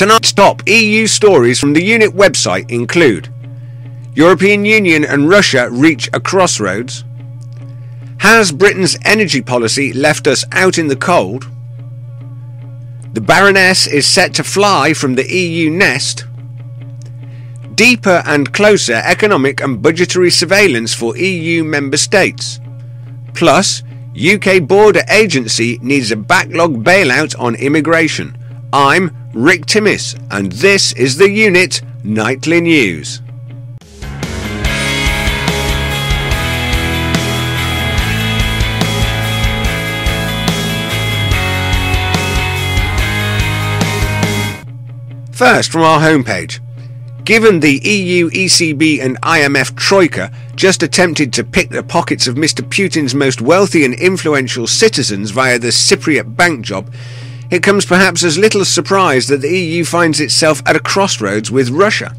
Tonight's top EU stories from the unit website include European Union and Russia reach a crossroads. Has Britain's energy policy left us out in the cold? The Baroness is set to fly from the EU nest. Deeper and closer economic and budgetary surveillance for EU member states. Plus, UK border agency needs a backlog bailout on immigration. I'm Rick Timmis, and this is the Unit Nightly News. First, from our homepage. Given the EU, ECB, and IMF troika just attempted to pick the pockets of Mr. Putin's most wealthy and influential citizens via the Cypriot bank job, it comes perhaps as little surprise that the EU finds itself at a crossroads with Russia.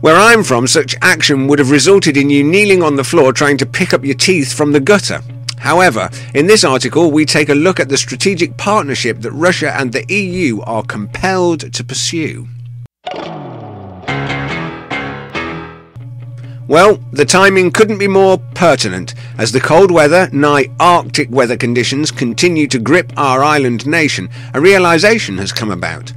Where I'm from, such action would have resulted in you kneeling on the floor trying to pick up your teeth from the gutter. However, in this article, we take a look at the strategic partnership that Russia and the EU are compelled to pursue. Well, the timing couldn't be more pertinent, as the cold weather, nigh Arctic weather conditions continue to grip our island nation, a realisation has come about.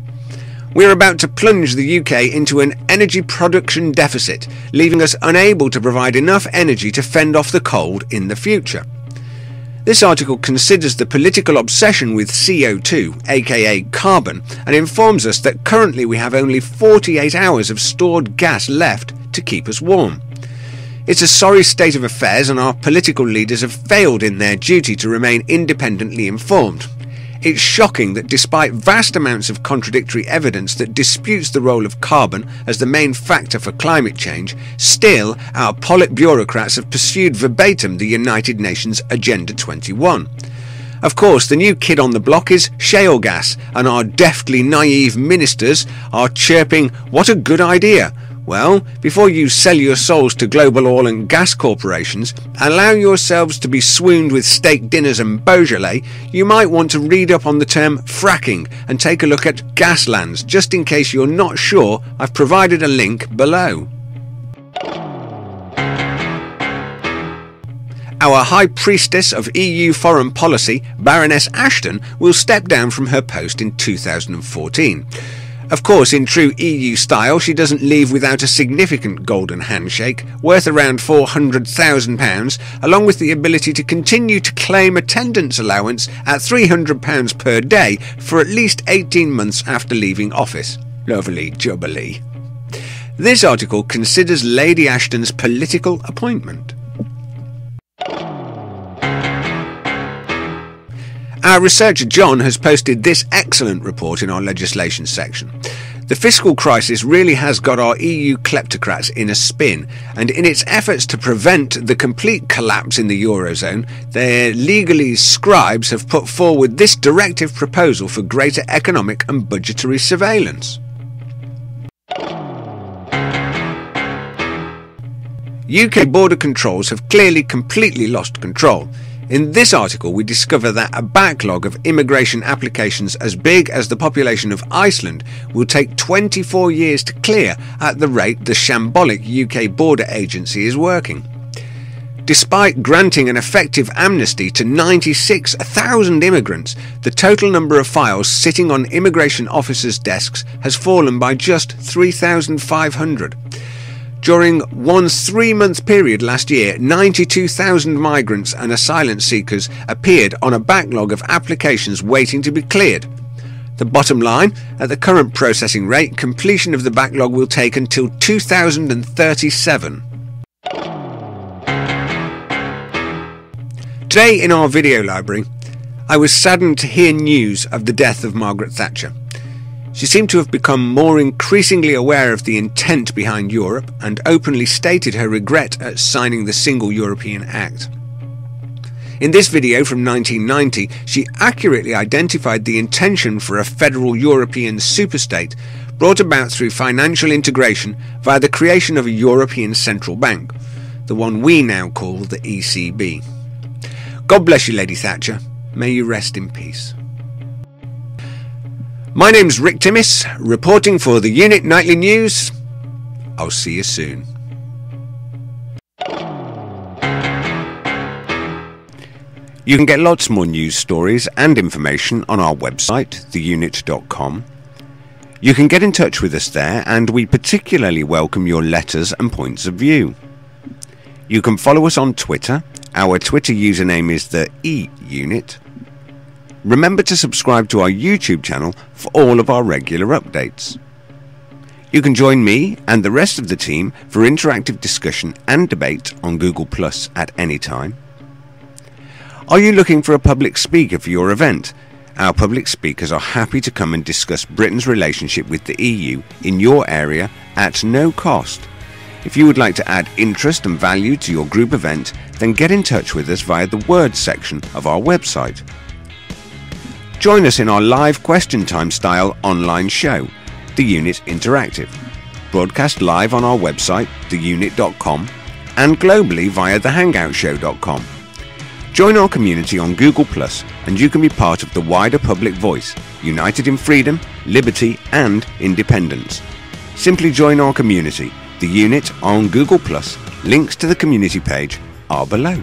We're about to plunge the UK into an energy production deficit, leaving us unable to provide enough energy to fend off the cold in the future. This article considers the political obsession with CO2, aka carbon, and informs us that currently we have only 48 hours of stored gas left to keep us warm. It's a sorry state of affairs, and our political leaders have failed in their duty to remain independently informed. It's shocking that despite vast amounts of contradictory evidence that disputes the role of carbon as the main factor for climate change, still our politbureaucrats have pursued verbatim the United Nations Agenda 21. Of course, the new kid on the block is shale gas, and our deftly naive ministers are chirping, What a good idea! Well, before you sell your souls to global oil and gas corporations, allow yourselves to be swooned with steak dinners and Beaujolais, you might want to read up on the term fracking and take a look at gaslands, just in case you're not sure, I've provided a link below. Our High Priestess of EU Foreign Policy, Baroness Ashton, will step down from her post in 2014. Of course, in true EU style, she doesn't leave without a significant golden handshake, worth around £400,000, along with the ability to continue to claim attendance allowance at £300 per day for at least 18 months after leaving office. Lovely jubilee. This article considers Lady Ashton's political appointment. Our researcher John has posted this excellent report in our legislation section. The fiscal crisis really has got our EU kleptocrats in a spin, and in its efforts to prevent the complete collapse in the Eurozone, their legalese scribes have put forward this directive proposal for greater economic and budgetary surveillance. UK border controls have clearly completely lost control. In this article, we discover that a backlog of immigration applications as big as the population of Iceland will take 24 years to clear at the rate the shambolic UK border agency is working. Despite granting an effective amnesty to 96,000 immigrants, the total number of files sitting on immigration officers' desks has fallen by just 3,500. During one three month period last year, 92,000 migrants and asylum seekers appeared on a backlog of applications waiting to be cleared. The bottom line, at the current processing rate, completion of the backlog will take until 2037. Today in our video library, I was saddened to hear news of the death of Margaret Thatcher. She seemed to have become more increasingly aware of the intent behind Europe and openly stated her regret at signing the Single European Act. In this video from 1990, she accurately identified the intention for a federal European superstate brought about through financial integration via the creation of a European central bank, the one we now call the ECB. God bless you, Lady Thatcher. May you rest in peace. My name's Rick Timmis, reporting for the Unit Nightly News. I'll see you soon. You can get lots more news stories and information on our website, theunit.com. You can get in touch with us there, and we particularly welcome your letters and points of view. You can follow us on Twitter. Our Twitter username is the E Unit. Remember to subscribe to our YouTube channel for all of our regular updates. You can join me and the rest of the team for interactive discussion and debate on Google Plus at any time. Are you looking for a public speaker for your event? Our public speakers are happy to come and discuss Britain's relationship with the EU in your area at no cost. If you would like to add interest and value to your group event, then get in touch with us via the words section of our website. Join us in our live question time style online show, The Unit Interactive, broadcast live on our website, theunit.com, and globally via thehangoutshow.com. Join our community on Google Plus and you can be part of the wider public voice, united in freedom, liberty and independence. Simply join our community, the unit on Google Plus. Links to the community page are below.